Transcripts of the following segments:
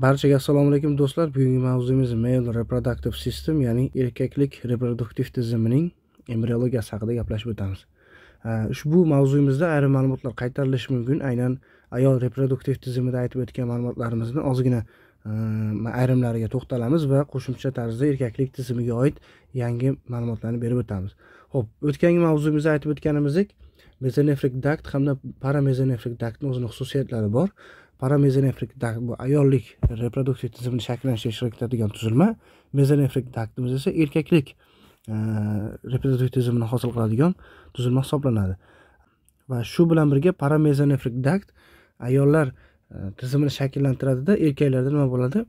barchaga assalomu alaykum do'stlar. Bugungi mavzuimiz male reproductive system ya'ni erkaklik reproduktiv tizimining embriologiyasi haqida gaplashib o'tamiz. Ushbu mavzuyimizda ayrim ma'lumotlar qaytarilishi mumkin. Aynan ayol reproduktiv tizimida aytib o'tgan ma'lumotlarimizni ozgina ayrimlariga to'xtalamiz va qo'shimcha tarzda erkaklik tizimiga oid yangi ma'lumotlarni berib o'tamiz. Ho'p o'tgangi mavzuyimizda aytib o'tganimizdek mezonefrik dakt hamda paramezonefrik daktni o'zini xususiyatlari bor. Paramezonefrik dakt bu ayollik reproduktiv tizimini shakllanishga ishtirok etadigan tuzilma mezonefrik daktimiz esa erkaklik e, reproduktiv tizimini hosil qiladigan tuzilma hisoblanadi. Va shu bilan birga paramezonefrik dakt ayollar e, tizimini shakllantiradida erkaklarda nima bo'ladi?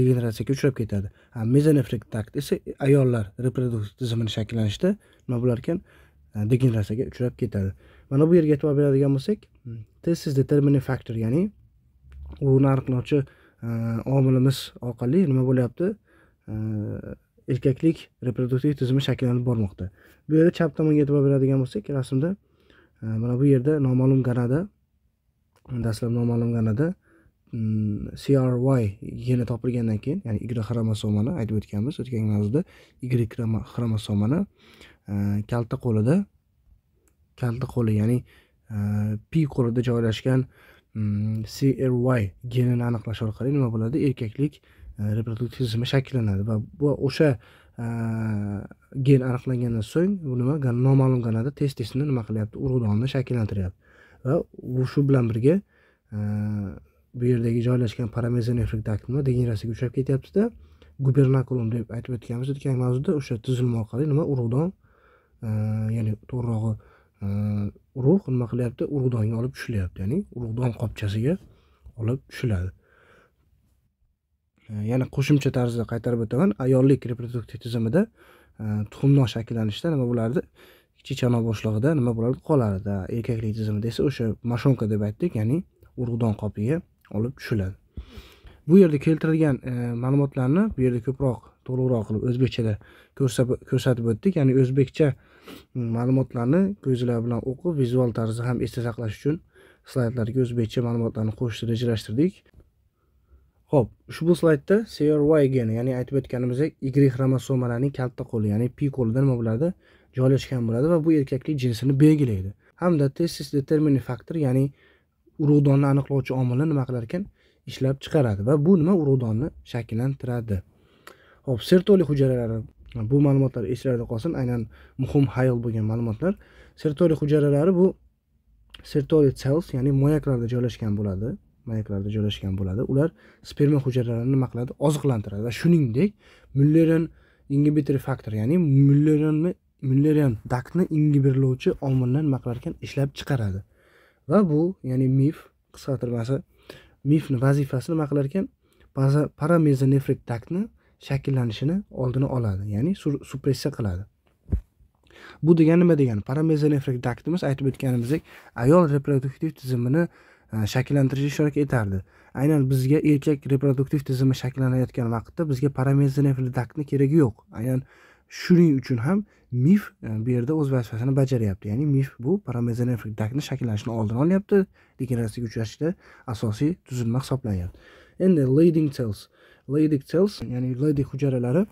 Degeneratsiyaga uchrab ketadi. Mezonefrik dakt esa ayollar reproduktiv tizimini shakllanishida nima bo'lar ekan? E, degeneratsiyaga uchrab ketadi. Mana bu yerga e'tibor beradigan bo'lsak this is determining factor ya'ni u aniqlovchi e, omilimiz orqali nima bo'lyapti? E, erkaklik reproduktiv tizimi shakllanib bormoqda. Bu yerda chap tomonga e'tibor beradigan bo'lsak rasmda e, mana bu yerda noma'lum ganada dastlab noma'lum ganada mm, CRY geni topilgandan keyin ya'ni Y xromosomani aytib o'tganmiz o'tgan mavzuda Y xromosomani kalta qo'lida kalta qo'li ya'ni P qo'lida joylashgan CRY genini aniqlash orqali nima bo'ladi? Erkaklik e, reproduktiv tizimi shakllanadi va bu o'sha e, gen aniqlangandan so'ng bu nima noma'lum ganada testisni nima qilyapti? Urug'donni shakllantiryapti. Va shu bilan birga e, bu yerdagi joylashgan paramezonefrik takt nima degeneratsiyaga uchrab ketyaptida gubernakulum deb aytib o'tganmiz o'tgan mavzuda o'sha tuzilma orqali nima urug'don ya'ni to'g'rirog'i urug' nima qilyapti? Urug'donga olib tushilyapti ya'ni urug'don qopchasiga olib tushiladi. E, yana qo'shimcha tarzda qaytarib o'taman. Ayollik reproduktiv tizimida e, tuxumdon shakllanishda nima bo'lardi? Chechana boshlig'ida nima bo'lardi qolardi. Erkaklik tizimida esa o'sha mashonka deb aytdik ya'ni urug'don qopiga olib tushiladi. Bu yerda keltirilgan e, ma'lumotlarni bu yerda ko'proq to'liqroq qilib o'zbekchada ko'rsatib o'tdik. Ya'ni o'zbekcha ma'lumotlarni ko'zlar bilan o'qib vizual tarzda ham esda saqlash uchun slaydlarga o'zbekcha ma'lumotlarni qo'shishni rejalashtirdik. Ho'p ushbu slaydda CRY geni ya'ni aytib o'tganimizdek Y xromosomalarining kalta qo'li ya'ni P qo'lida nima bo'ladi joylashgan bo'ladi va bu erkaklik jinsini belgilaydi. Hamda testis determini faktor ya'ni urug'donni aniqlovchi omilni nima qilar ekan ishlab chiqaradi va bu nima? Urug'donni shakllantiradi. Ho'p sertoli hujayralari bu ma'lumotlar esinglarda qolsin. Aynan muhim hayol bo'lgan ma'lumotlar. Sertoli hujayralari bu sertoli cells ya'ni moyaklarda joylashgan bo'ladi. Moyaklarda joylashgan bo'ladi. Ular sperma hujayralarini nima qiladi? Oziqlantiradi. Va shuningdek mullerian inhibitory faktor ya'ni mullerianni mullerian daktni ingibirlovchi omilni nima qilar ekan? Ishlab chiqaradi. Va bu ya'ni mif qisqartirmasi mifni vazifasi nima qilar ekan? Paramezonefrik daktni shakllanishini oldini oladi ya'ni supressiya qiladi. Bu degani nima degani? Paramezonefrik daktimiz aytib o'tganimizdek ayol reproduktiv tizimini e, shakllantirishga ishtirok etardi. Aynan bizga erkak reproduktiv tizimi shakllanayotgan vaqtda bizga paramezonefridaktni keragi yo'q. Aynan shuning uchun ham mif e, bu yerda o'z vazifasini bajaryapti. Ya'ni mif bu paramezonefridaktni shakllanishini oldini olyapti. Degeneratsiyaga uchrashda asosiy tuzilma hisoblanyapti endi leading cells. Leydig cells ya'ni leydig hujayralari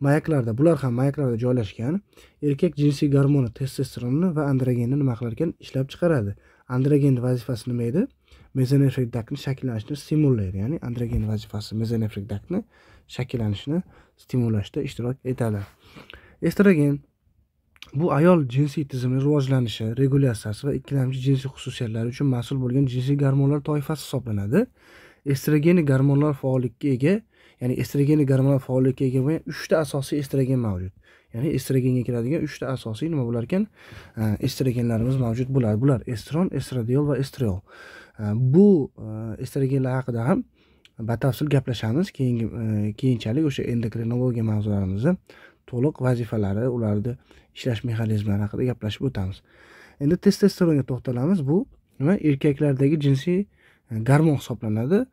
mayaklarda bular ham mayaklarda joylashgan. Erkak jinsiy gormoni testosteronni va androgenni nima qilar ekan ishlab chiqaradi. Androgenni vazifasi nima edi? Mezonefrik daktni shakllanishini stimullaydi ya'ni androgen vazifasi mezonefrik daktni shakllanishini stimullashda ishtirok etadi. Estrogen bu ayol jinsiy tizimi rivojlanishi regulyatsiyasi va ikkilamchi jinsiy xususiyatlari uchun mas'ul bo'lgan jinsiy gormonlar toifasi hisoblanadi. Estrogeni gormonlar faollikka ega ya'ni estrogeni gormonal faollikka ega bo'lgan uchta asosiy estrogen mavjud. Ya'ni estrogenga kiradigan uchta asosiy nima bo'lar ekan? Estrogenlarimiz mavjud bo'ladi bular estron estradiol va estriol. Bu e, estrogenlar haqida ham batafsil gaplashamiz. Keyingi e, keyinchalik o'sha endokrinologiya mavzularimizni to'liq vazifalari ularni ishlash mexanizmlari haqida gaplashib o'tamiz. Endi testosteronga to'xtalamiz. Bu nima? Erkaklardagi jinsiy gormon hisoblanadi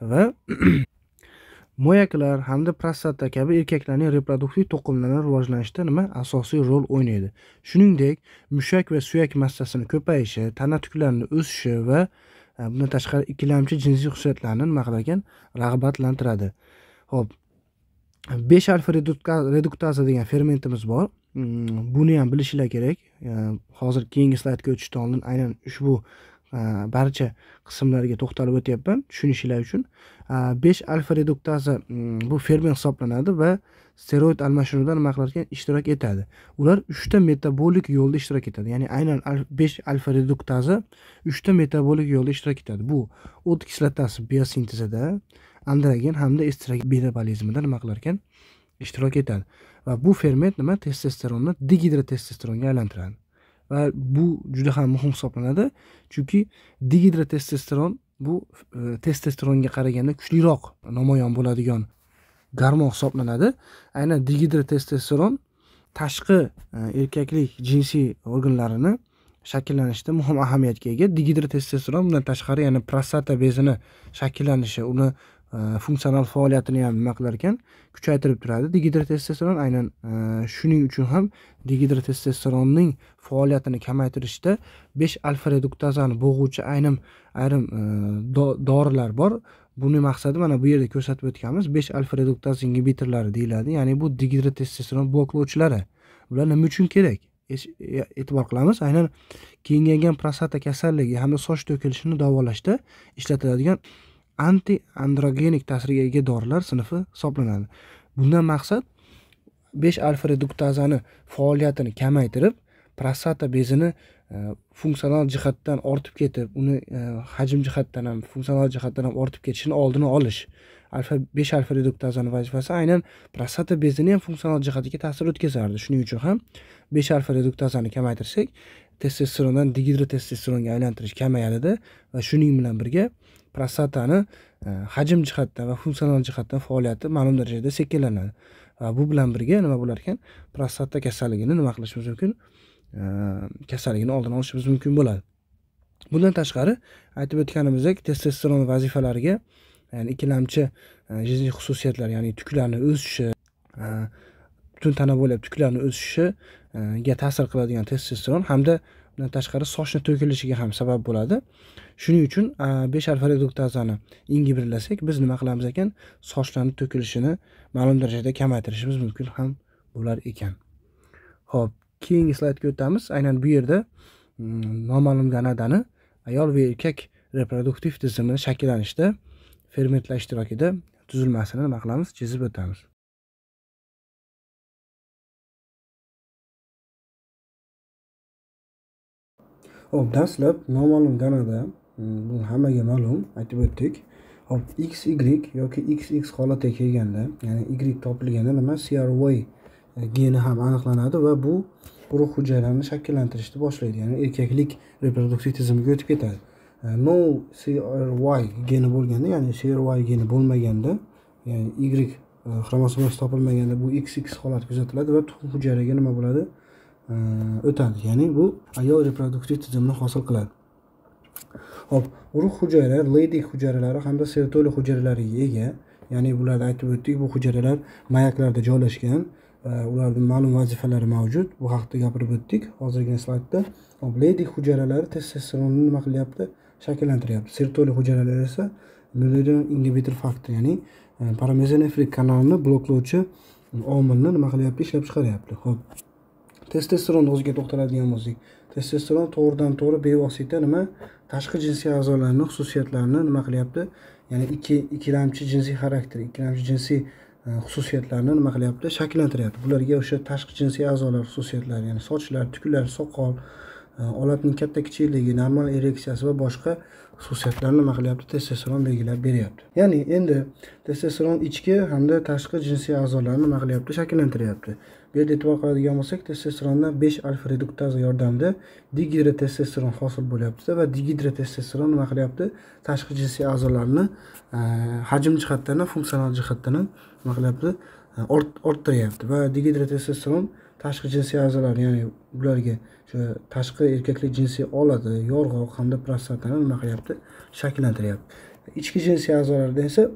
va moyaklar hamda prostata kabi erkaklarning reproduktiv to'qimlari rivojlanishida nima asosiy rol o'ynaydi? Shuningdek mushak va suyak massasini ko'payishi tana tuklarini o'sishi va e, bundan tashqari ikkilamchi jinsiy xususiyatlarni nima qilar ekan rag'batlantiradi. Ho'p besh alfa reduktaza degan fermentimiz bor. Mm, buni ham bilishinglar kerak. E, hozir keyingi slaydga o'tishdan oldin aynan ushbu barcha qismlarga to'xtalib o'tyapman tushunishinglar uchun. Besh alfa reduktaza mm, bu ferment hisoblanadi va steroid almashinuvida nima qiladigan ishtirok etadi. Ular uchta metabolik yo'lda ishtirok etadi. Ya'ni aynan besh alfa reduktaza uchta metabolik yo'lda ishtirok etadi. Bu o't kislotasi biosintezida androgen hamda estrogen metabolizmida nima qilar ekan ishtirok etadi. Va bu ferment nima? Testosteronni digidrotestosteronga aylantiradi. Va bu juda ham muhim hisoblanadi. Chunki digidrotestosteron bu e, testosteronga qaraganda kuchliroq namoyon bo'ladigan garmon hisoblanadi. Aynan digidrotestosteron tashqi e, erkaklik jinsiy organlarini shakllanishida muhim ahamiyatga ega. Digidrotestosteron bundan tashqari ya'ni prostata bezini shakllanishi uni funksional faoliyatini ham nima qilar ekan kuchaytirib turadi. Digidrotestosteron aynan e, shuning uchun ham digidrotestosteronning faoliyatini kamaytirishda besh alfa reduktazani bo'g'uvchi ayrim ayrim e, dorilar bor. Buni maqsadi mana bu yerda ko'rsatib o'tganmiz. Besh alfa reduktaz ingibitorlari deyiladi. Ya'ni bu digidrotestosteron bloklovchilari bular nima uchun kerak? E, e'tibor qilamiz. Aynan kengaygan prostata kasalligi hamda soch to'kilishini davolashda ishlatiladigan anti androgenik ta'sirga ega dorilar sinfi hisoblanadi. Bundan maqsad besh alfa reduktazani faoliyatini kamaytirib prostata bezini e, funksional jihatdan ortib ketib uni e, hajm jihatdan ham funksional jihatdan ham ortib ketishini oldini olish alfa besh alfa reduktazani vazifasi aynan prostata bezini ham funksional jihatiga ta'sir o'tkazardi. Shuning uchun ham besh alfa reduktazani kamaytirsak testosterondan digidrotestosteronga aylantirish kamayadida va shuning bilan birga prostatani e, hajm jihatdan va funksional jihatdan faoliyati ma'lum darajada sekinlanadi va bu bilan birga nima bo'lar ekan? Prostata kasalligini nima qilishimiz mumkin? E, kasalligini oldini olishimiz mumkin bo'ladi. Bundan tashqari aytib o'tganimizdek testosteron vazifalariga ya'ni ikkilamchi e, jinsiy xususiyatlar ya'ni tuklarni o'sishi butun tana bo'ylab tuklarni o'sishiga ta'sir qiladigan testosteron hamda bundan tashqari sochni to'kilishiga ham sabab bo'ladi. Shuning uchun besh alfa reduktazani ingibirlasak biz nima qilamiz ekan? Sochlarni to'kilishini ma'lum darajada kamaytirishimiz mumkin ham bo'lar ekan. Ho'p keyingi slaydga o'tamiz. Aynan bu yerda mm, noma'lum gonadani ayol va erkak reproduktiv tizimini shakllanishda fermentlar ishtirokida tuzilmasini nima qilamiz? Chizib o'tamiz. Hop, dastlab noma'lum ganada mm, bu hammaga ma'lum aytib o'tdik hop x y yoki x x holatga kelganda ya'ni y topilganda nima? Cry e, geni ham aniqlanadi va bu urug' hujayralarni shakllantirishni boshlaydi. Ya'ni erkaklik reproduktiv tizimiga o'tib ketadi. E, no cry geni bo'lganda ya'ni cry geni bo'lmaganda ya'ni y e, xromosomasi topilmaganda bu x x holati kuzatiladi va tuxum hujayraga nima bo'ladi? O'tadi ya'ni bu ayol reproduktiv tizimni hosil qiladi Hop, urug' hujayra leydig hujayralari hamda sertoli hujayralariga ega. Ya'ni bularni aytib o'tdik, bu hujayralar mayaklarda joylashgan. E, ularning ma'lum vazifalari mavjud. Bu haqida gapirib o'tdik hozirgi slaydda. Hop, leydig hujayralari testosteronni nima qilyapti? Shakllantiryapti. Sertoli hujayralar esa Müllerian inhibitor faktor, ya'ni e, paramezonefrik paramezenefrik kanalni bloklovchi omilni nima qilyapti? Ishlab chiqaryapti. Hop. Testosteron o'ziga to'xtaladigan bo'lsak, testosteron to'g'ridan to'g'ri bevosita nima? Tashqi jinsiy a'zolarni xususiyatlarini nima qilyapti? Ya'ni ikki ikkilamchi jinsiy xarakter ikkilamchi jinsiy xususiyatlarini xususiyatlarni nima qilyapti? Shakllantiryapti. Bularga o'sha tashqi jinsiy a'zolar xususiyatlari ya'ni sochlar tuklar soqol e, olatning katta kichikligi normal ereksiyasi va boshqa xususiyatlarni nima qilyapti? Testosteron belgilab beryapti. Ya'ni endi testosteron ichki hamda tashqi jinsiy a'zolarni nima qilyapti? Shakllantiryapti. Bu yerda e'tibor qiladigan bo'lsak testosterondan besh alfa reduktaza yordamida degidrotestosteron hosil bo'lyapti va degidrotestosteron nima qilyapti? Tashqi jinsiy a'zolarni e, hajm jihatdan ham funksional jihatdan ham nima qilyapti? E, orttiryapti va degidrotestosteron tashqi jinsiy a'zolar ya'ni bularga shu tashqi erkaklik jinsiy oladi yorg'oq hamda prostatani nima qilyapti? Shakllantiryapti ichki jinsiy a'zolarda esa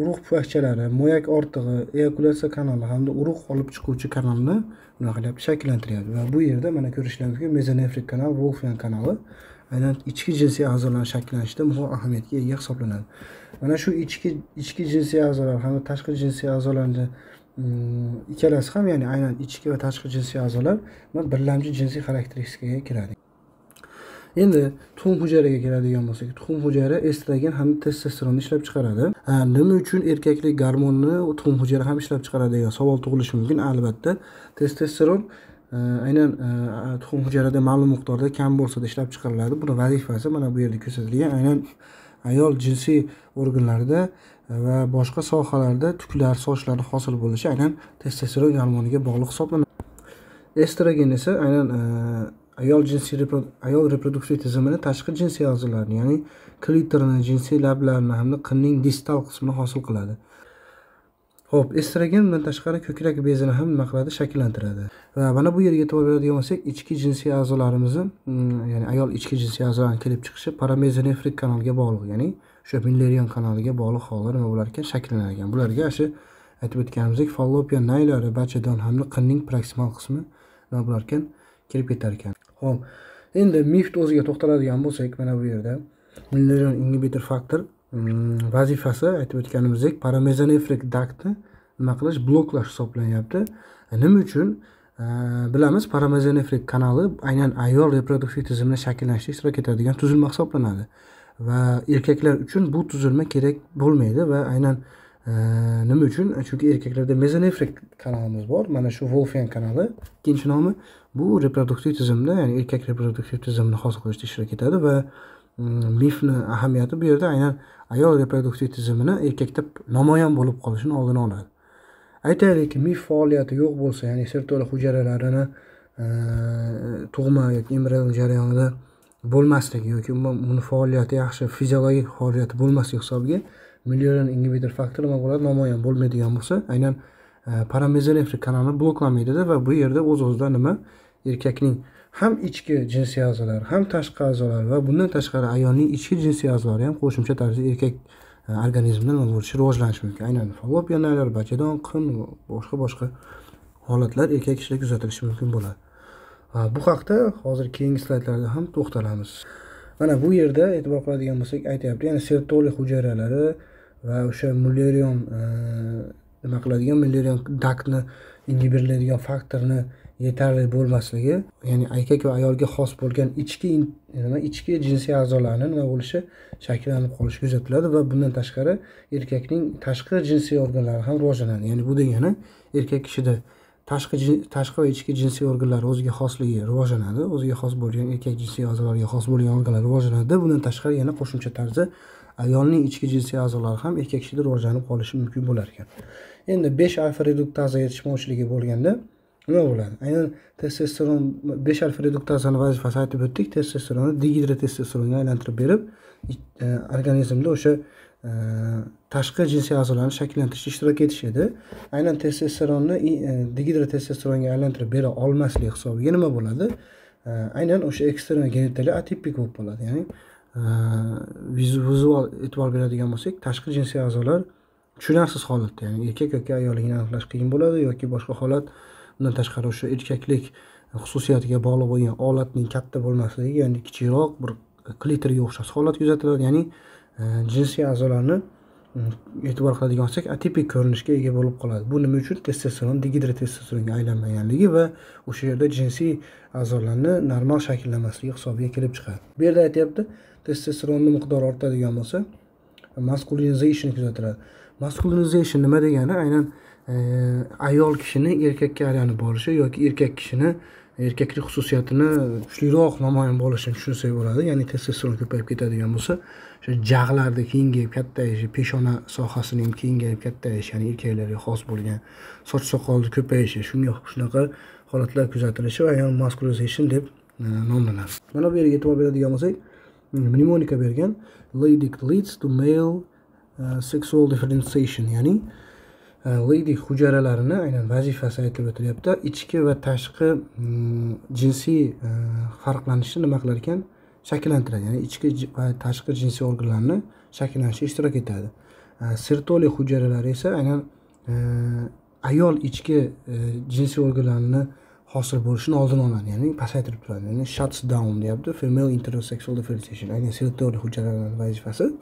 urug' pufakchalari mo'yak ortig'i eakulyatsiya kanali hamda urug' olib chiquvchi kanalni nima qilyapti shakllantiryapti. Va bu yerda mana ko'rishingiz mumkin mezonefrik kanal wolfian kanali aynan ichki jinsiy a'zolarni shakllanishida muhim ahamiyatga ega hisoblanadi. Mana shu ichki ichki jinsiy a'zolar hamda tashqi jinsiy a'zolarni mm, ikkalasi ham ya'ni aynan ichki va tashqi jinsiy a'zolar birlamchi jinsiy xarakteristikaga kiradi. Endi tuxum hujayraga keladigan bo'lsak tuxum hujayra estrogen hamda testosteronni ishlab chiqaradi. Nima uchun erkaklik gormonni tuxum hujayra ham ishlab chiqaradi degan savol tug'ilishi mumkin. Albatta testosteron e, aynan e, tuxum hujayrada ma'lum miqdorda kam bo'lsa-da ishlab chiqariladi. Buni vazifasi mana bu yerda ko'rsatilgan aynan ayol jinsiy organlarida e, va boshqa sohalarda tuklar sochlarni hosil bo'lishi aynan testosteron gormoniga bog'liq hisoblanadi. Estrogen esa aynan ayol jinsiy ayol reproduktiv tizimini tashqi jinsiy a'zolarni ya'ni klitorni jinsiy lablarni hamda qinning distal qismini hosil qiladi. Ho'p estrogen bundan tashqari ko'krak bezini ham nima qiladi shakllantiradi. Va mana bu yerga e'tibor beradigan bo'lsak ichki jinsiy a'zolarimizni mm, ya'ni ayol ichki jinsiy a'zolarni kelib chiqishi paramezonefrik kanalga bog'liq ya'ni o'sha millerion kanaliga bog'liq holda nima bo'lar ekan? Shakllanar ekan bularga shu aytib o'tganimizdek fallopian naylari bachadon hamda qinning proksimal qismi nima bo'lar ekan? Kirib ketar ekan. Ho'p endi mift o'ziga to'xtaladigan bo'lsak mana bu yerda millerion ingibitor faktor mm, vazifasi aytib o'tganimizdek paramezonefrik daktni nima qilish? Bloklash hisoblanyapti e, nima uchun? E, bilamiz paramezonefrik kanali aynan ayol reproduktiv tizimini shakllanishda ishtirok etadigan tuzilma hisoblanadi. Va erkaklar uchun bu tuzilma kerak bo'lmaydi va aynan e, nima uchun? Chunki erkaklarda mezonefrik kanalimiz bor. Mana shu volfen kanali ikkinchi nomi. Bu reproduktiv tizimda ya'ni erkak reproduktiv tizimini hosil qilishda ishtirok etadi va mm, mifni ahamiyati bu yerda aynan ayol reproduktiv tizimini erkakda namoyon bo'lib qolishini oldini oladi. Aytaylik mif faoliyati yo'q bo'lsa ya'ni serto'la hujayralarini e, tug'ma yoki embrion jarayonida bo'lmasligi yoki uni faoliyati yaxshi fiziologik faoliyati bo'lmasligi hisobiga million ingibitor faktori nima bo'ladi? Namoyon bo'lmaydigan bo'lsa aynan e, paramezonefrik kanalni bloklamaydida va bu yerda o'z o'zidan nima erkakning ham ichki jinsiy a'zolari ham tashqi a'zolari va bundan tashqari ayolning ichki jinsiy a'zolari ham qo'shimcha tarzda erkak e, organizmda organizmida nima bo'lishi rivojlanishi mumkin. Aynan fallopian naylar bachadon qin boshqa boshqa holatlar erkak kishida kuzatilishi mumkin bo'ladi. Bu haqda hozir keyingi slaydlarda ham to'xtalamiz. Mana bu yerda e'tibor qiladigan bo'lsak aytyapti ya'ni sertoli hujayralari va o'sha mullerion e, nima qiladigan mullerion daktni inhibirlaydigan faktorni yetarli bo'lmasligi ya'ni erkak va ayolga xos bo'lgan ichki nima ichki jinsiy a'zolarni nima bo'lishi shakllanib qolishi kuzatiladi va bundan tashqari erkakning tashqi jinsiy organlari ham rivojlanadi. Ya'ni bu degani erkak kishida tashqi tashqi va ichki jinsiy organlar o'ziga xosligi rivojlanadi o'ziga xos bo'lgan erkak jinsiy a'zolariga xos bo'lgan organlar rivojlanadi. Bundan tashqari yana qo'shimcha tarzda ayolning ichki jinsiy a'zolari ham erkak kishida rivojlanib qolishi mumkin bo'lar ekan. Endi besh alfa reduktaza yetishmovchiligi bo'lganda nima bo'ladi? Aynan testosteron besh alfa reduktazani vazifasi aytib o'tdik. Testosteronni digidrotestosteronga aylantirib berib e, organizmda o'sha e, tashqi jinsiy a'zolarni shakllantirishda ishtirok etish edi. Aynan testosteronni e, digidrotestosteronga aylantirib bera olmaslik hisobiga nima bo'ladi? Aynan o'sha ekstern genitaliya atipik bo'lib qoladi. Ya'ni vizual e'tibor beradigan bo'lsak tashqi jinsiy a'zolar tushunarsiz holatda. Ya'ni erkak yoki ayolligini aniqlash qiyin bo'ladi yoki boshqa holat undan tashqari o'sha erkaklik xususiyatiga bog'liq bo'lgan olatning katta bo'lmasligi ya'ni kichikroq bir klitorga o'xshash holat kuzatiladi ya'ni e, jinsiy a'zolarni mm, e'tibor qiladigan bo'lsak atipik ko'rinishga ega bo'lib qoladi. Bu nima uchun? Testosteron digidrotestosteronga aylanmaganligi va o'sha yerda jinsiy a'zolarni normal shakllanmasligi hisobiga kelib chiqadi. Bu yerda aytyapti testosteronni miqdori ortadigan bo'lsa maskulinization kuzatiladi. Maskulinization nima degani? Aynan ayol kishini erkakka aylanib borishi yoki erkak kishini erkaklik xususiyatini kuchliroq namoyon bo'lishini tushunsak bo'ladi. Ya'ni testosteron ko'payib ketadigan bo'lsa o'sha jag'larni kengayib kattayishi peshona sohasining kengayib kattayishi ya'ni erkaklarga xos bo'lgan soch soqolni ko'payishi shunga shunaqa holatlar kuzatilishi va ayol masculization deb e, nomlanadi. Mana bu yerga e'tibor beradigan bo'lsak e, mnemonika bergan lady leads to male uh, sexual differentiation ya'ni E, leydik hujayralarini aynan vazifasi aytib o'tilyapti ichki va tashqi mm, jinsiy e, farqlanishni nima qilar ekan? Shakllantiradi. Ya'ni ichki va tashqi jinsiy organlarni shakllanishda ishtirok etadi. E, sertoli hujayralari esa aynan ayol ichki jinsiy organlarini hosil bo'lishini oldini oladi. Ya'ni pasaytirib turadi. Ya'ni shuts down deyapti. Female intersexual differentiation aynan sertoli hujayralarni vazifasi.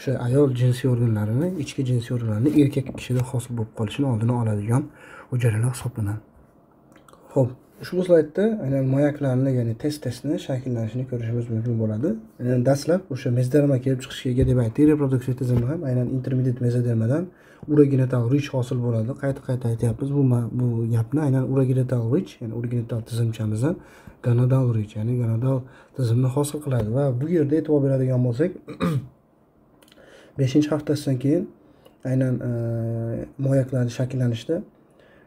O'sha ayol jinsiy organlarini ichki jinsiy organlarni erkak kishida hosil bo'lib qolishini oldini oladigan hujayralar hisoblanadi ho'p ushbu slaydda aynan moyaklarni ya'ni test testni shakllanishini ko'rishimiz mumkin bo'ladi. Aynan dastlab o'sha mezoderma kelib chiqishga ega deb aytdik. Reproduktiv tizim ham aynan intermediate mezodermadan urogenital rich hosil bo'ladi. Qayta qayta aytyapmiz bu bu gapni aynan urogenital rich ya'ni urogenital tizimchamizdan gonadal rich ya'ni gonadal tizimni hosil qiladi. Va bu yerda e'tibor beradigan bo'lsak beshinchi haftasidan keyin aynan e, moyaklarni shakllanishda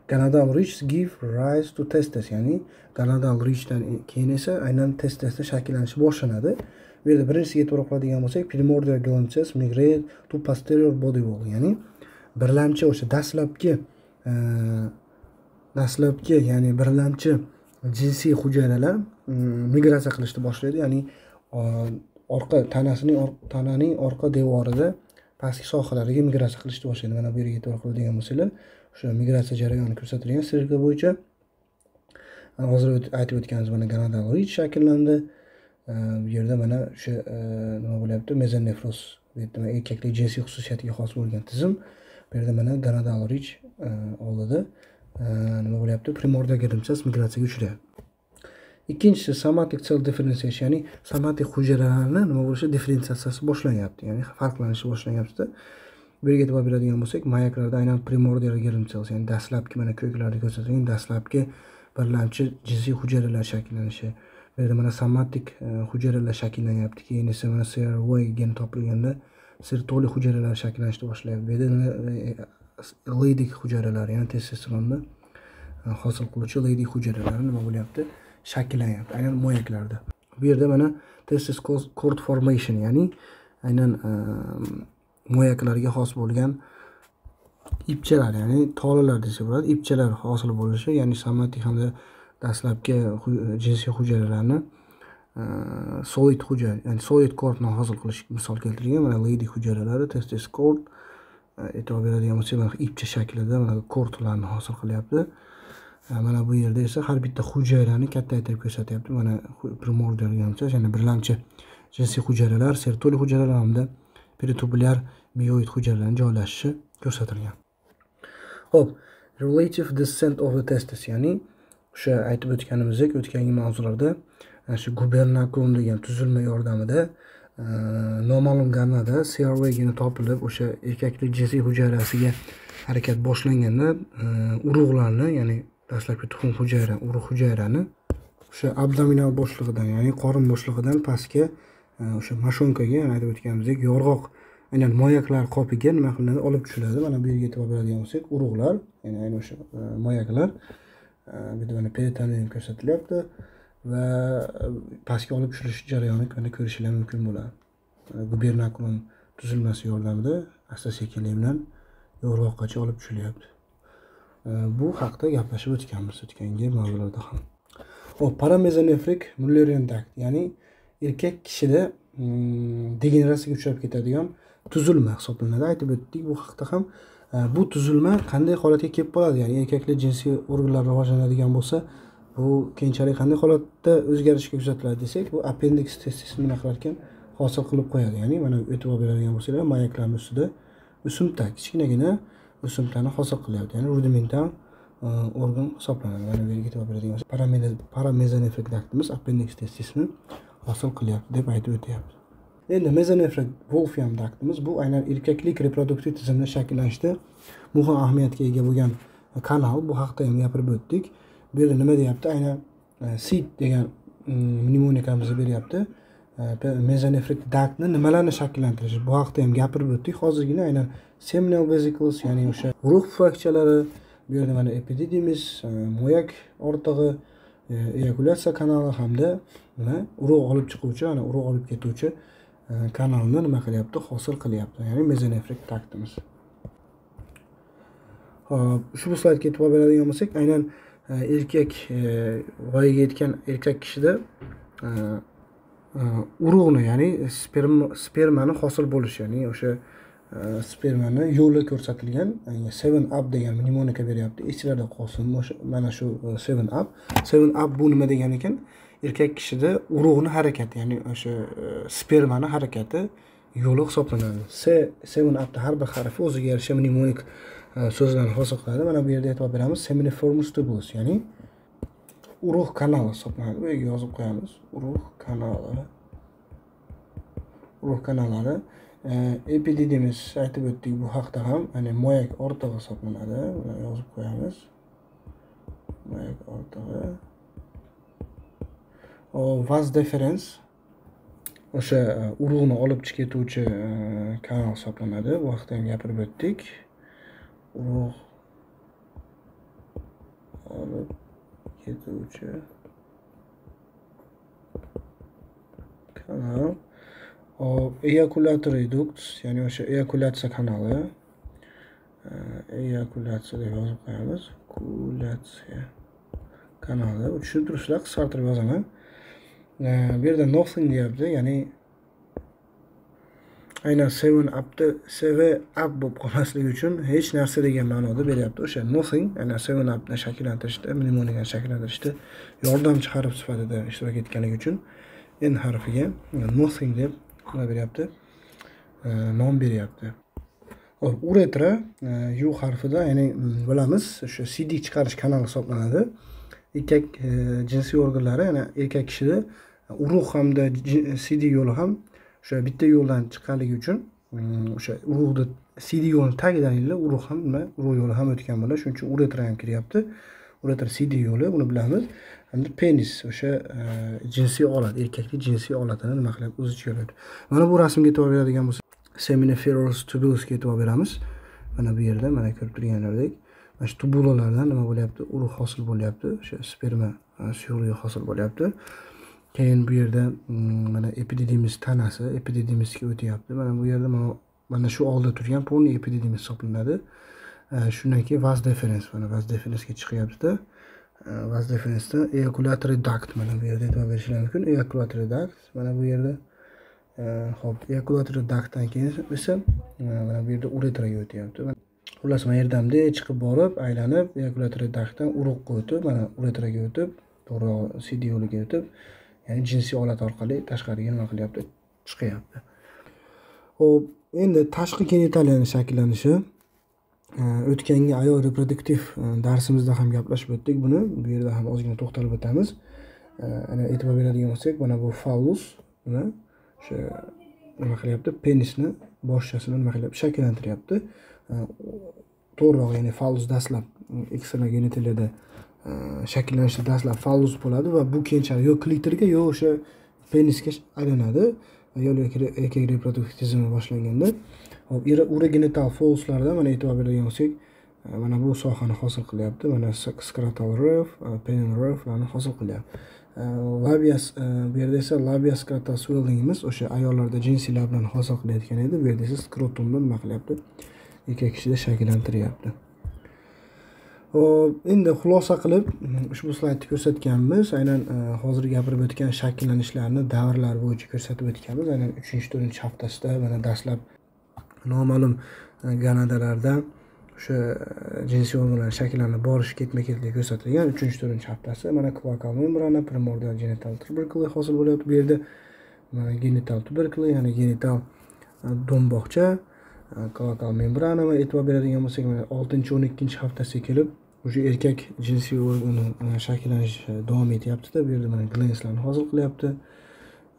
gonadal rich give rise to testes ya'ni gonadal richdan keyin esa aynan testesda shakllanishi boshlanadi. Bu yerda birinchisiga e'tibor qiladigan bo'lsak primordial glances migrate to posterior body wall ya'ni birlamchi o'sha dastlabki e, dastlabki ya'ni birlamchi jinsiy hujayralar e, migratsiya qilishni boshlaydi. Ya'ni orqa tanasining tananing orqa devorida pastki sohalariga migratsiya qilishni boshlaydi mana bu yerga e'tibor qiladigan bo'lsanglar o'sha migratsiya jarayoni ko'rsatilgan strelka bo'yicha e, hozir aytib o'tganimiz mana gonadal rich shakllandi e, bu yerda mana o'sha e, nima bo'lyapti mezonefroz bu yerda erkaklik jinsiy xususiyatiga xos bo'lgan tizim bu yerda mana gonadal rich oldida. Nima bo'lyapti primordial galimchas migratsiyaga uchrayapti. Ikkinchisi somatic cell differentiation ya'ni somatik hujayralarni nima bo'lishi differensiatsiyasi boshlanyapti ya'ni farqlanishi boshlanyapti bu yerga e'tibor beradigan bo'lsak mayaklarda aynan primordial germ cells ya'ni dastlabki mana ko'klarda ko'rsatilgan dastlabki birlamchi jinsiy hujayralar shakllanishi. Bu yerda mana somatik e, hujayralar shakllanyapti keyin esa mana crvoy geni topilganda sertoli hujayralar shakllanishni boshlayapti. Bu yerda e, leydik hujayralar ya'ni testosteronni e, hosil qiluvchi leydik hujayralar nima bo'lyapti? Shakllanyapti aynan moyaklarda. Bu yerda mana testis cord formation ya'ni aynan ehm, moyaklarga xos bo'lgan ipchalar ya'ni tolalar desa bo'ladi ipchalar hosil bo'lishi ya'ni somatik hamda dastlabki jinsiy hujayralarni ehm, solid hujayra ya'ni solid cordni hosil qilish misol keltirilgan mana leydik hujayralari testis cord e'tibor beradigan bo'lsak mana ipcha shaklida mana kortlarni hosil qilyapti. Mana bu yerda esa har bitta hujayrani kattaytirib ko'rsatyapti. Mana primordial ya'ni birlamchi jinsiy hujayralar sertoli hujayralar hamda peritubulyar mioid hujayralarning joylashishi ko'rsatilgan. Ho'p relative descent of the testis ya'ni o'sha aytib o'tganimizdek o'tgangi mavzularda shu gubernakum degan tuzilma yordamida noma'lum garnada crv geni topilib o'sha erkaklik jinsiy hujayrasiga harakat boshlanganda urug'larni ya'ni dastlabki tuxum hujayra urug' hujayrani o'sha abdominal bo'shlig'idan ya'ni qorin bo'shlig'idan pastga e, o'sha mashonkaga aytib o'tganimizdek yorg'oq aynan moyaklar qopiga nima qilinadi olib tushiladi mana bu yerga e'tibor beradigan bo'lsak urug'lar ya'ni aynan o'sha e, moyaklar e, bu yerda mana peritoneum ko'rsatilyapti va pastga olib tushilish jarayonini mana ko'rishinglar mumkin bo'ladi. Gubernakulum tuzilmasi yordamida asta sekinlik bilan yorg'oqqacha olib tushilyapti. Bu haqida gaplashib o'tganmiz o'tgangi mavzularda ham. Hop paramezonefrik mulleriendakt, ya'ni erkak kishida mm, degeneratsiyaga uchrab ketadigan tuzilma hisoblanadi. Aytib o'tdik bu haqda ham e, bu tuzilma qanday holatga kelib qoladi? Ya'ni erkaklar jinsiy organlar rivojlanadigan bo'lsa bu keyinchalik qanday holatda o'zgarishga kuzatiladi desak bu appendix testisni nima ekan hosil qilib qo'yadi. Ya'ni mana e'tibor beradigan bo'lsanglar mayaklarni ustida o'simta kichkinagina o'simtani hosil qilyapti ya'ni rudimental organ hisoblanadi. Mana bu yerga e'tibor beradigan bo'lsak paramezonefrik daktimiz appendix testisni hosil qilyapti deb aytib o'tyapti. Endi mezonefrik wolfiam daktimiz bu aynan erkaklik reproduktiv tizimini shakllanishda muhim ahamiyatga ega bo'lgan kanal. Bu haqida ham gapirib o'tdik. Bu yerda nima deyapti? Aynan sid degan mnemonikamizni beryapti mezonefrik daktni nimalarni shakllantirishi bu haqida ham gapirib o'tdik. Hozirgina aynan seminal vesicles ya'ni o'sha urug' pufakchalari bu yerda mana epididimis e, moyak ortig'i e, eyakulyatsiya kanali hamda nima urug' olib chiquvchi ana urug' olib ketuvchi e, kanalni nima qilyapti? Hosil qilyapti. Ya'ni mezonefrik taktimiz hop ushbu slaydga e'tibor beradigan bo'lsak aynan erkak voyaga yetgan erkak kishida Э, urug'ni ya'ni spermani hosil bo'lishi ya'ni o'sha e, spermani yo'li ko'rsatilgan e, seven up degan mnemonika beryapti. Esinglarda qolsin o'sha mana shu e, seven up. Seven up bu nima degan ekan? Erkak kishida urug'ni harakati ya'ni o'sha spermani harakati yo'li hisoblanadi. S seven upni har bir harfi o'ziga yarasha mnemonik so'zlarni hosil qiladi. Mana bu yerda e'tibor beramiz. Seminiformus tubus ya'ni urug' kanali hisoblanadi bu yerga yozib qo'yamiz. Urug' kanali. Urug' kanallari. E, Epididimiz aytib o'tdik bu haqda ham ya'ni moyak ortig'i hisoblanadi. Buni yozib qo'yamiz. Moyak ortig'i. Vas deferens o'sha e, urug'ni olib ketuvchi e, kanal hisoblanadi. Bu haqda ham gapirib o'tdik. Urug' olib ketuvchi kanal hop eyakulatory redukts ya'ni o'sha eyakulyatsiya kanali eyakulyatsiya deb yozib qo'yamiz kulyatsiya kanali tushuntirishlar qisqartirib yozaman bu yerda nothing deyapti ya'ni aynan seven upni seve up bo'lib qolmasligi uchun hech narsa degan ma'noda beryapti. O'sha nothing aynan seven upni shakllantirishda mnemonikani shakllantirishda yordamchi harf sifatida ishtirok etganligi uchun n harfiga nothing deb nima beryapti. Nom beryapti. Hop uretra e, u harfida ya'ni bilamiz o'sha cd chiqarish kanali hisoblanadi. Erkak e, jinsiy organlari ya'ni erkak kishida urug' hamda cd yo'li ham o'sha bitta yo'ldan chiqqanligi uchun mm, o'sha urug'ni cd yo'lini tagidan urug' ham nima urug' yo'li ham o'tgan bo'ladi. Shuning uchun uretra ham kiryapti. Uretra cd yo'li buni bilamiz. Hamda penis o'sha e, jinsiy olat erkakni jinsiy olatini nima qilib o'z ichiga oladi. Mana bu rasmga e'tibor beradigan bo'lsak seminiferous tubulusga e'tibor beramiz. Mana bu yerda mana ko'rib turganlaridek mana shu tubulalardan nima bo'lyapti? Urug' hosil bo'lyapti. O'sha sperma e, suyuqligi hosil bo'lyapti. Keyin bu yerda mm, mana epididimis tanasi epididimisga o'tyapti. Mana bu yerda mana mana shu oldida turgan полный epididimis hisoblanadi. E, shundan keyin vas deferens mana vas deferensga chiqyaptida e, vas deferensda eyakulatory duct mana bu yerda e'tibor berishlar mumkin. Eyakulatory duct mana bu yerda e, ho'p eyakulatory ductdan keyin esa mana bu yerda uretraga o'tyapti. Xullas mana yerdan bunday chiqib borib aylanib eyakulatory ductdan urug'ga o'tib mana uretraga o'tib to'g'riroq cd yo'liga o'tib ya'ni jinsiy olat orqali tashqariga nima qilyapti? Chiqyapti. Ho'p endi tashqi genitaliyani shakllanishi e, o'tgangi ayol reproduktiv e, darsimizda ham gaplashib o'tdik. Buni bu yerda ham ozgina to'xtalib o'tamiz. E, ana e'tibor beradigan bo'lsak mana bu fallus nima o'sha nima qilyapti? Penisni boshchasini nima qilyapti? Shakllantiryapti. To'g'riroq ya'ni fallus dastlab ekstra genitaliyada Э, shakllanishda dastlab fallus bo'ladi va bu keyinchalik yo klitorga yo o'sha penisga aylanadi. Ayol yoki erkak reproduktiv tizimi boshlanganda. Hop urogenital folslarda mana e'tibor beradigan bo'lsak e, mana bu sohani hosil qilyapti. Mana scrotal ref penin riflarni hosil qilyapti. E, labias e, bu yerda esa labia scrotal swellingimiz o'sha ayollarda jinsiy lablarni hosil qilayotgan edi. Bu yerda esa skrotumni nima qilyapti? Erkak kishida shakllantiryapti. Hop endi xulosa qilib mm, ushbu slaydni ko'rsatganmiz. Aynan e, hozir gapirib o'tgan shakllanishlarni davrlar bo'yicha ko'rsatib o'tganmiz. Aynan uchinchi to'rtinchi haftasida mana dastlab noma'lum e, ganadalarda o'sha e, jinsiy organlar shakllanib borish ketma ketligi ko'rsatilgan uchinchi to'rtinchi haftasi. Mana klakal membrana primordial genital tuberkuli hosil bo'lyapti bu yerda mana genital tuberkuli ya'ni genital do'mboqcha klakal membrana va e'tibor beradigan bo'lsak mana oltinchi o'n ikkinchi haftasiga kelib o'sha erkak jinsiy organi shakllanishi e, davom etyaptida bu yerda mana glenslarni hosil qilyapti.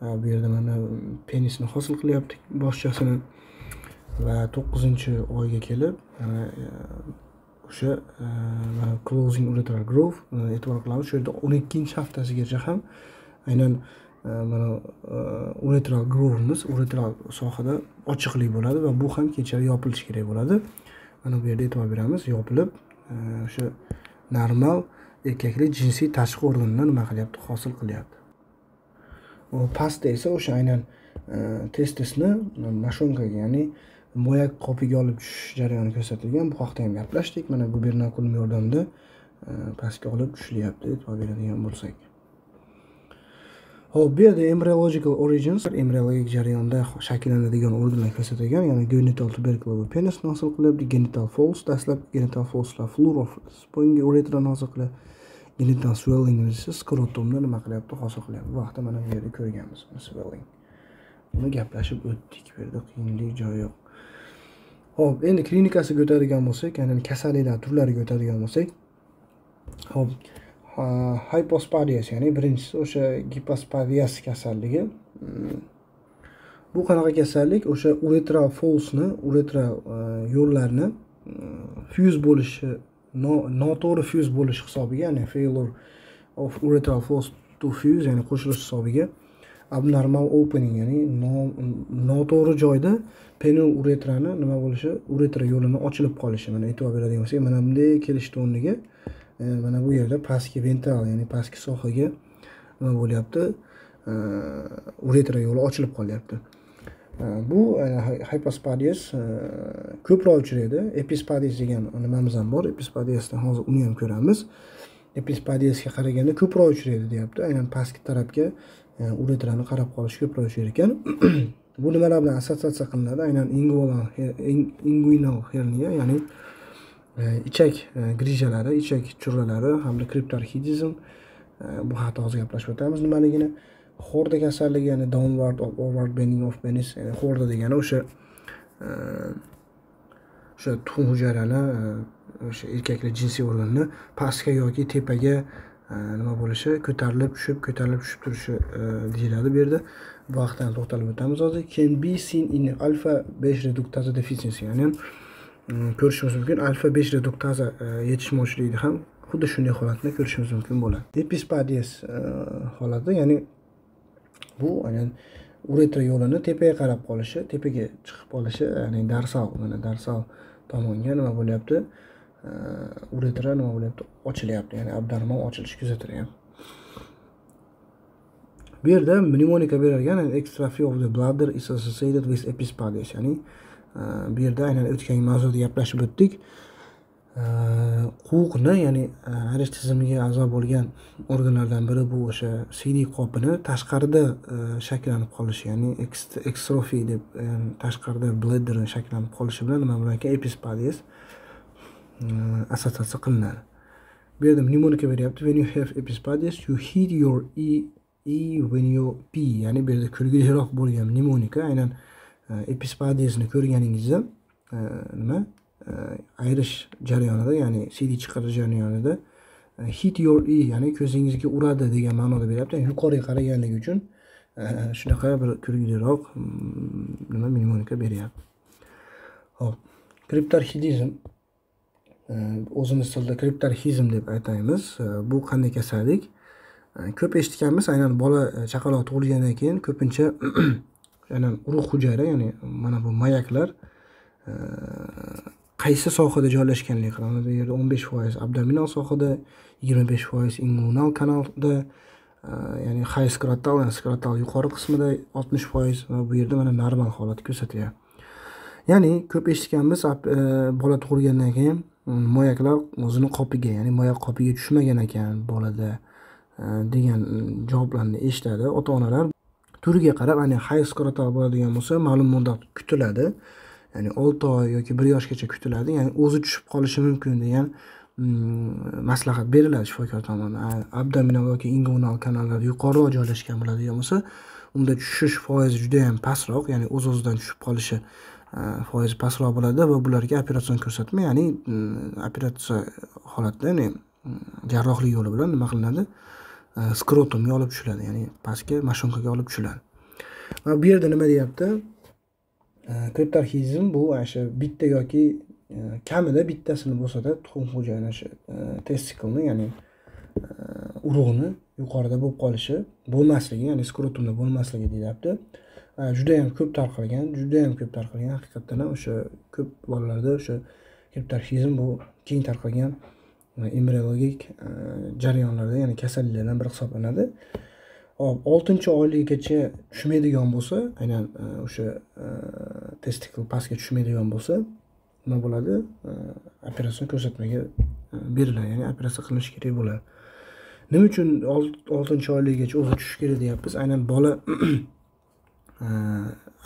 E, bu yerda mana e, penisni hosil qilyapti boshchasini. Va to'qqizinchi oyga kelib o'sha closing uretral growth e'tibor qilamiz. Shu yerda o'n ikkinchi haftasigacha ham aynan mana uretral grovimiz uretral sohada ochiqlik bo'ladi va bu ham keyinchalik yopilishi kerak bo'ladi. Mana bu yerda e'tibor beramiz yopilib o'sha normal erkaklik jinsiy tashqi organdan nima qilyapti? Hosil qilyapti. Pastda esa o'sha aynan e, testisni mashonkaga ya'ni moyak qopiga olib tushish jarayoni ko'rsatilgan. Bu haqda ham gaplashdik. Mana gubernakulum yordamida e, pastga olib tushilyapti e'tibor beradigan bo'lsak. Ho'p bu yerda embryological origins. Embriologik jarayonda shakllanadigan organlar ko'rsatilgan ya'ni genital tubercular penis hosil qilyapti genital fols dastlab genital folslar fluorophilus poyingi uretra hosil qiladi genital swelling esa skrotumni nima qilyapti hosil qilyapti. Bu haqida mana bu yerda ko'rganmiz swelling. Buni gaplashib o'tdik bu yerda qiyinlik joyi yo'q. Ho'p endi klinikasiga o'tadigan bo'lsak ya'ni kasalliklar turlariga o'tadigan bo'lsak ho'p. Hypospadias ya'ni birinchisi o'sha gipospadias kasalligi. Bu qanaqa kasallik o'sha uretra folsni uretra yo'llarni fyuz bo'lishi noto'g'ri fyuz bo'lish hisobiga ya'ni failure of uretra falls to fuse ya'ni qo'shilish hisobiga abnormal opening ya'ni noto'g'ri joyda penil uretrani nima bo'lishi uretra yo'lini ochilib qolishi mana aytib beradigan bo'lsak mana bunday kelishni o'rniga. E, mana bu yerda pastki ventral ya'ni pastki sohaga nima e, bo'lyapti. E, Uretra yo'li ochilib qolyapti. Bu hypospadias ko'proq uchraydi. Epispadias degan nimamiz ham bor. Epispadiasdan hozir uni ham ko'ramiz. Epispadiasga qaraganda ko'proq uchraydi deyapti. Aynan pastki tarafga uretrani qarab qolish ko'proq uchraydi ekan. Bu nimalar bilan assotsiatsiya qilinadi? Aynan inguinal herniya ya'ni E, ichak e, grijalari ichak churralari hamda kriptorxidizm e, bu haqida hozir gaplashib o'tamiz nimaligini. Xorda kasalligi ya'ni downward upward bending of penis ya'ni xorda degani o'sha o'sha tuxum hujayrani o'sha erkaklar jinsiy organini pastga yoki tepaga nima bo'lishi ko'tarilib tushib ko'tarilib tushib turishi deyiladi bu yerda. Bu haqda to'xtalib o'tamiz hozir. Can be seen in alfa 5 reduktaza deficiency ya'ni ko'rishimiz mumkin. Alfa 5 reduktaza e, yetishmovchilikda ham xuddi shunday holatni ko'rishimiz mumkin bo'ladi. Epispadias e, holati ya'ni bu aynan uretra yo'lini tepaga qarab qolishi tepaga chiqib qolishi ya'ni darsal mana darsal tomonga nima bo'lyapti? E, uretra nima bo'lyapti? Ochilyapti ya'ni abnormal ochilish kuzatilyapti. Bu yerda mnemonika berilgan extrophy of the bladder is associated with epispadias ya'ni uh, bu yerda aynan o'tgan mavzuda gaplashib o'tdik. Huquqni ya'ni e, arish tizimiga a'zo bo'lgan organlardan biri bu o'sha siydik qopini tashqarida e, shakllanib qolishi ya'ni ekstrofi deb e, tashqarida bladder shakllanib qolishi bilan nima bo'lar ekan epispadias assotsiatsiya qilinadi. Bu yerda mnemonika beryapti. When you have epispadias you hit your e e when you p ya'ni bu yerda kulgiliroq bo'lgan mnemonika aynan e, ko'rganingizda nima e, ayrish jarayonida ya'ni cd chiqarish jarayonida e, hit your e ya'ni ko'zingizga uradi degan ma'noda beryapti. Ya'ni yuqoriga qaraganligi uchun e, shunaqa bir kulguliroq mm, nima mnemonika beryapti. Ho'p kriptarxidizm o'zimiz tilida kriptarxizm deb aytamiz bu qanday kasallik? Ko'p eshitganmiz aynan bola chaqaloq tug'ilgandan keyin ko'pincha aynan urug' hujayra ya'ni mana bu mayaklar e, qaysi sohada joylashganligi qaraladi bu yerda o'n besh foiz abdominal sohada yigirma besh foiz immunal kanalda e, ya'ni high skrotal skrotal yuqori qismida oltmish foiz va bu yerda mana normal holat ko'rsatyapti ya'ni ko'p eshitganmiz e, bola tug'ilgandan keyin mm, moyaklar o'zini qopiga ya'ni moyak qopiga tushmagan ekan bolada degan mm, javoblarni eshitadi ota onalar turiga qarab ya'ni high skorotal bo'ladigan bo'lsa ma'lum muddat kutiladi. Ya'ni olti oy yoki bir yoshgacha kutiladi. Ya'ni o'zi tushib qolishi mumkin degan mm, maslahat beriladi shifokor tomonidan. Abdominal yoki inguinal kanallar yuqoriroq joylashgan bo'ladigan bo'lsa unda tushish foizi juda yam pastroq. Ya'ni o'z o'zidan tushib qolishi e, foizi pastroq bo'ladi va bularga operatsion ko'rsatma ya'ni mm, operatsiya holatda ya'ni mm, jarrohlik yo'li bilan nima qilinadi? Э, skrotumga olib tushiladi ya'ni pastga mashonkaga olib tushiladi. Va bu yerda nima deyapti? Э, kriptarxizm bu ana shu bitta yoki э, kamida bittasini bo'lsada tuxum xo'jayini shu testiklni ya'ni urug'ni yuqorida bo'lib qolishi bo'lmasligi ya'ni skrotumda bo'lmasligi deyapti. Judayam ko'p tarqalgan judayam ko'p tarqalgan. Haqiqatdan ham o'sha ko'p bolalarda o'sha kriptarxizm bu keng tarqalgan embriologik e, jarayonlarda ya'ni kasalliklardan biri hisoblanadi. Hop oltinchi oyligigacha tushmaydigan bo'lsa aynan e, o'sha e, testikl pastga tushmaydigan bo'lsa nima bo'ladi? Operatsion ko'rsatmaga beriladi ya'ni operatsiya qilinishi kerak bo'ladi. Nima uchun oltinchi oyligigacha o'zi tushishi kerak deyapmiz? Aynan bola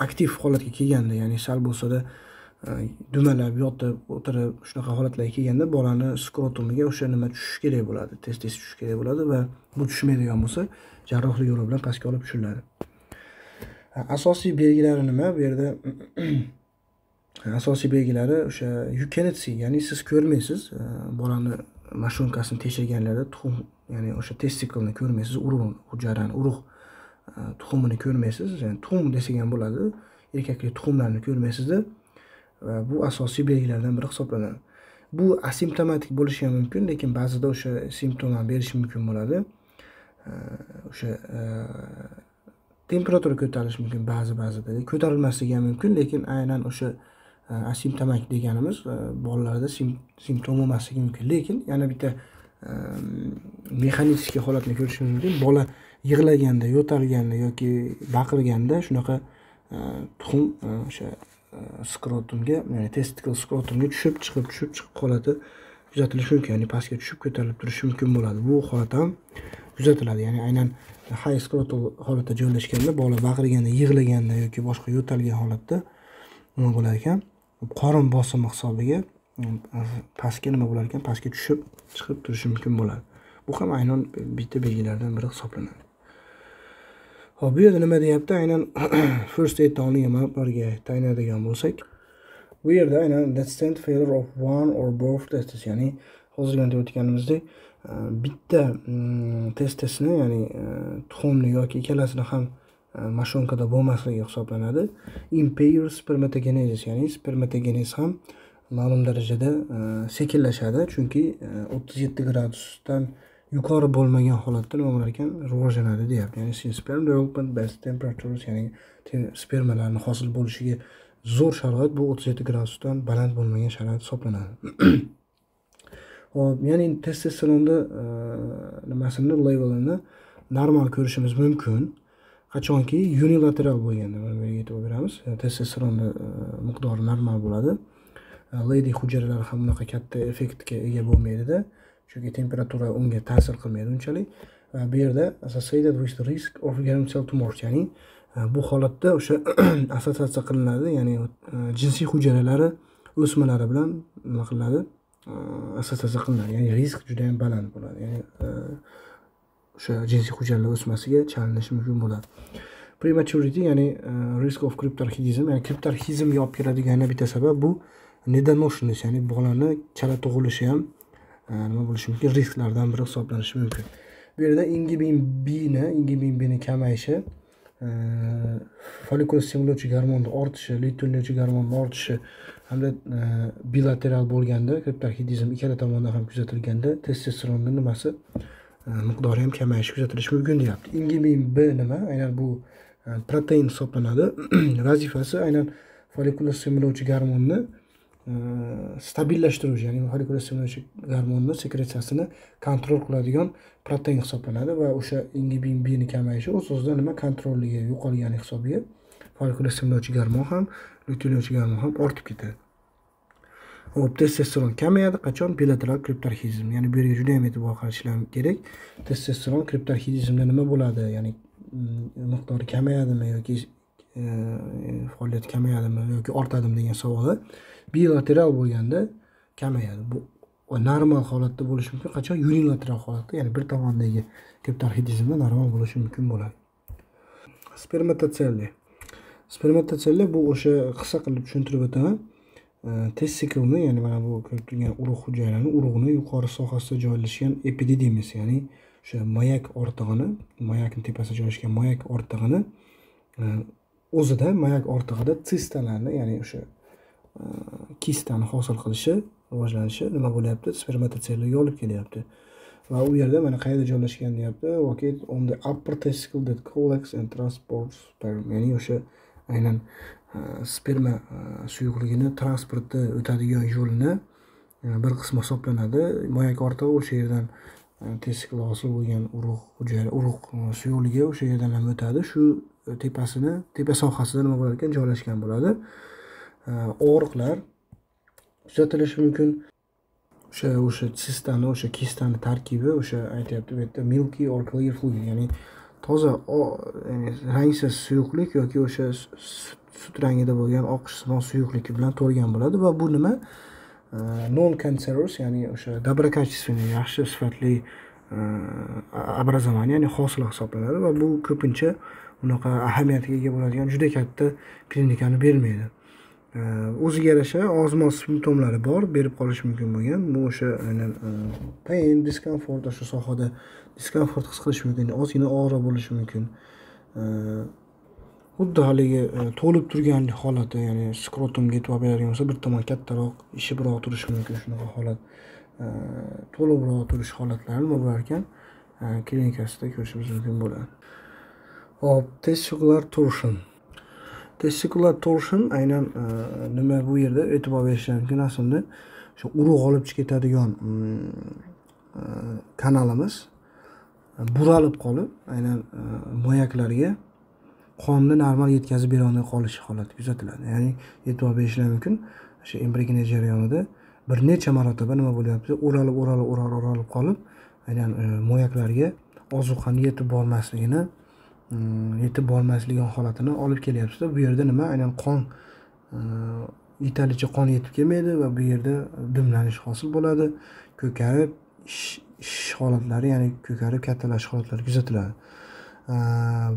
aktiv holatga kelganda ya'ni sal bo'lsada dumalab yotib o'tirib shunaqa holatlarga kelganda bolani skrotumiga o'sha nima tushishi kerak bo'ladi tez tez tushishi kerak bo'ladi va bu tushmaydigan bo'lsa jarrohlik yo'li bilan pastga olib tushiriladi. Asosiy belgilari nima? Bu yerda asosiy belgilari o'sha you cannot see ya'ni siz ko'rmaysiz bolani mashonkasini tekshirganlarda tuxum ya'ni o'sha testiklni ko'rmaysiz urug' hujayrani urug' tuxumini ko'rmaysiz ya'ni tuxum desak ham bo'ladi erkaklik tuxumlarni ko'rmaysizda va bu asosiy belgilardan biri hisoblanadi. Bu asimptomatik bo'lishi ham mumkin lekin ba'zida o'sha simptom ham berishi mumkin bo'ladi. O'sha e, temperatura ko'tarilishi mumkin ba'zi ba'zida. Ko'tarilmasligi ham mumkin lekin aynan o'sha e, asimptomatik deganimiz e, bolalarda simptom bo'lmasligi mumkin. Lekin yana bitta mexanический holatni ko'rishimiz mumkin. Bola yig'laganda yo'talganda yoki baqirganda shunaqa tuxum o'sha skrotumga ya'ni testikl skrotumga tushib chiqib tushib chiqib holati kuzatilishi mumkin ya'ni pastga tushib ko'tarilib turishi mumkin bo'ladi. Bu holat ham kuzatiladi. Ya'ni aynan high skrotal holatda joylashganda bola baqirganda yig'laganda yoki boshqa yo'talgan holatda nima bo'lar ekan? Qorin bosimi hisobiga pastga nima bo'lar ekan? Pastga tushib chiqib turishi mumkin bo'ladi. Bu ham aynan bitta belgilardan biri hisoblanadi. Hop bu yerda nima deyapti? Aynan first aidni olinganlarga tayinlaydigan bo'lsak bu yerda aynan descent stand failure of one or both tests ya'ni hozirgi aytib o'tganimizdek e, bitta mm, test testni ya'ni e, tuxumni yoki ikkalasini ham e, mashonkada bo'lmasligi hisoblanadi. Impair spermatogenesis ya'ni spermatogenez ham ma'lum darajada sekinlashadi. Chunki o'ttiz yetti gradusdan yuqori bo'lmagan holatda nima bo'lar ekan rivojlanadi deyapti. Ya'ni sperm development best temperatures ya'ni spermalarni hosil bo'lishiga zo'r sharoit bu o'ttiz yetti gradusdan baland bo'lmagan sharoit hisoblanadi. Hop ya'ni testosteronni nimasini levelini normal ko'rishimiz mumkin. Qachonki unilateral bo'lganda mana bu yerga e'tibor beramiz. Testosteronni miqdori normal bo'ladi. Leydi hujayralari ham unaqa katta effektga ega bo'lmaydida. Chunki temperatura unga ta'sir qilmaydi unchalik. Va bu yerda associated with the risk of germ cell tumor ya'ni э, bu holatda o'sha assotsiatsiya qilinadi ya'ni jinsiy hujayralari o'smalari bilan nima qilinadi? Э, assotsiatsiya qilinadi. Ya'ni risk juda yam baland bo'ladi. Ya'ni o'sha jinsiy hujayralar o'smasiga chalinishi mumkin bo'ladi. Prematurity ya'ni risk of kriptarxizm ya'ni kriptarxizmga olib keladigan yana bitta sabab bu недоношенность ya'ni bolani chala tug'ilishi ham nima bo'lishi mumkin? Risklardan biri hisoblanishi mumkin. Bu yerda ingibin bni ingibin bni kamayishi follikul stimullovchi garmonni ortishi leytinlovchi garmonni ortishi hamda bilateral bo'lganda kriptorxidizm ikkala tomondan ham kuzatilganda testosteronni nimasi miqdori ham kamayishi kuzatilishi mumkin deyapti. Ingibin b nima? Aynan bu protein hisoblanadi. Vazifasi aynan follikul stimullovchi gormonni stabillashtiruvchi ya'ni follikul stimullovchi sekretsiyasini kontrol qiladigan protein hisoblanadi va o'sha ingibin bni kamayishi o'z o'zidan nima kontrolligi yo'qolgani hisobiga follikul garmon gormon ham lyutinlovchi gormon ham ortib ketadi. Hop testosteron kamayadi. Qachon? Bilateral kriptarxizm ya'ni bu yerga juda yam e'tibor qarashlar kerak. Testosteron kriptarxizmda nima bo'ladi? Ya'ni mm, miqdori kamayadimi yoki e, faoliyati kamayadimi yoki ortadimi degan savollar. Bilateral bo'lganda kamayadi. Bu normal holatda bo'lishi mumkin qachon? Unilateral holatda ya'ni bir tomondagi kriptorxidizmda normal bo'lishi mumkin bo'ladi. Spermatoselli spermatoselli bu o'sha qisqa qilib tushuntirib o'taman. Testiklni ya'ni mana bu ko'rib turgan urug' hujayrani urug'ni yuqori sohasida joylashgan epididimis ya'ni o'sha mayak ortig'ini mayakni tepasida joylashgan mayak ortig'ini e, o'zida mayak ortig'ida sistalarni ya'ni o'sha kistani hosil qilishi rivojlanishi nima bo'lyapti? Spermatosellarga olib kelyapti. Va u yerda mana qayerda joylashgan deyapti? Locate on the upper testicle that collects and transports sperm ya'ni o'sha aynan e, sperma e, suyuqligini transporti o'tadigan yo'lni e, bir qismi hisoblanadi. Moyak ortig'i o'sha yerdan testikl hosil bo'lgan urug' hujayra urug' suyuqligi o'sha yerdan ham o'tadi. Shu tepasini tepa sohasida nima bo'lar ekan joylashgan bo'ladi. Og'riqlar kuzatilishi mumkin o'sha o'sha sistani o'sha kistani tarkibi o'sha aytyapti bu yerda milky or clear fluid ya'ni toza ya'ni rangsiz suyuqlik yoki o'sha sut rangida bo'lgan oqishsimon suyuqlik bilan to'lgan bo'ladi va bu nima non cancerous ya'ni o'sha доброкачественный yaxshi sifatli образование ya'ni hosila hisoblanadi va bu ko'pincha unaqa ahamiyatga ega bo'ladigan juda katta klinikani bermaydi o'ziga yarasha ozmoz simptomlari bor berib qolishi mumkin bo'lgan. Bu o'sha aynan e, pain diskomfort o'sha sohada diskomfort his qilish mumkin ozgina og'riq bo'lishi mumkin. Xuddi haligi e, to'lib turgan holati ya'ni skrotumga e'tibor beradigan bo'lsa bir tomon kattaroq ishibroq turishi mumkin shunaqa holat. To'liqroq turish holatlari nima bo'lar ekan? Klinikasida ko'rishimiz mumkin bo'ladi. Hop testicular torsion testikular torsion aynan e, nima bu yerda e'tibor berishlar mumkin aslida o'sha urug' olib chiqib ketadigan mm, e, kanalimiz buralib qolib aynan e, moyaklarga qonni normal yetkazib berolmay qolishi holati kuzatiladi. Ya'ni e'tibor berishlar mumkin. O'sha embriogenez jarayonida bir necha marotaba nima bo'lyapti? O'ralib o'ralib o'ralib o'ralib qolib aynan moyaklarga ozuqani yetib bormasligini Mm, yetib bormasligini holatini olib kelyapti bu yerda nima? Aynan qon e, yetarlicha qon yetib kelmaydi va bu yerda dimlanish hosil bo'ladi. Ko'karib shish holatlari ya'ni ko'karib kattalashish holatlari kuzatiladi. E,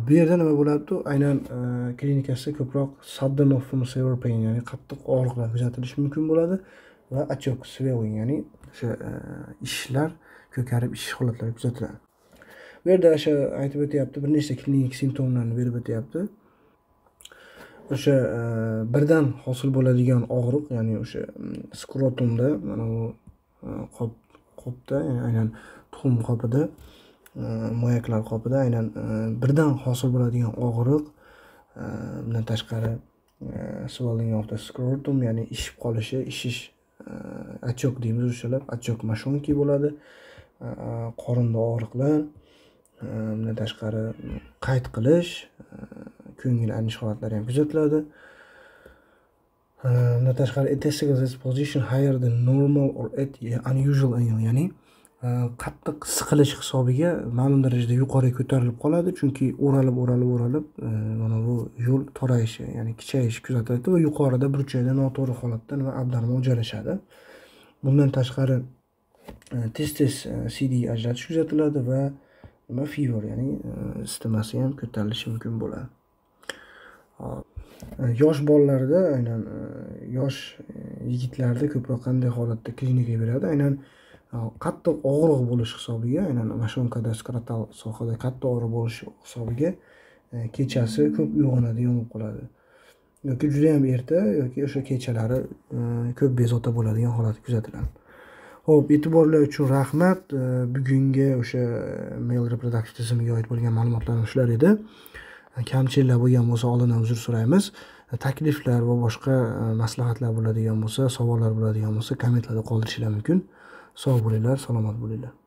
bu yerda nima bo'lyapti aynan e, klinikasida ko'proq sudden of severe pain ya'ni qattiq og'riqlar kuzatilishi mumkin bo'ladi va achok swelling ya'ni o'sha ishlar ko'karib ishish holatlari kuzatiladi. Bu yerda o'sha aytib o'tyapti bir nechta klinik simptomlarni berib o'tyapti o'sha birdan hosil bo'ladigan og'riq ya'ni o'sha mm, skrotumda mana bu e, qop qopda aynan tuxum qopida e, moyaklar qopida aynan e, birdan hosil bo'ladigan og'riq bundan tashqari swelling of the scrotum ya'ni ishib qolishi ishish achok deymiz o'shalar achok mashonki bo'ladi. Qorinda og'riqlar. Э, bundan tashqari qayt qilish e, ko'ngil holatlari ham kuzatiladi. E, Undan tashqari testicle position higher than normal or at unusual angle ya'ni e, qattiq siqilish hisobiga ma'lum darajada yuqoriga ko'tarilib qoladi. Chunki o'ralib o'ralib o'ralib mana bu yo'l torayishi ya'ni kichayishi kuzatiladi va yuqorida burchakda noto'g'ri holatda nima abnormal joylashadi bundan tashqari tez tez cd ajratish kuzatiladi va nima fever ya'ni e, isitmasi ham ko'tarilishi mumkin bo'ladi e, yosh bolalarda aynan e, yosh yigitlarda ko'proq qanday holatda klinikaga beradi? Aynan qattiq og'riq bo'lish hisobiga aynan mashonkada skrotal sohada qattiq og'riq bo'lish hisobiga kechasi ko'p uyg'onadigan bo'lib qoladi. Yoki juda ham erta yoki o'sha kechalari ko'p bezovta bo'ladigan holat kuzatiladi ho'p e'tiborlar uchun rahmat. Bugungi o'sha e, mail reproductive tizimiga oid bo'lgan ma'lumotlarimiz shular edi. Kamchiliklar bo'lgan bo'lsa oldindan uzr so'raymiz. Takliflar va boshqa e, maslahatlar bo'ladigan bo'lsa savollar bo'ladigan bo'lsa kommentlarda qoldirishinglar mumkin. Sog' bo'linglar salomat bo'linglar.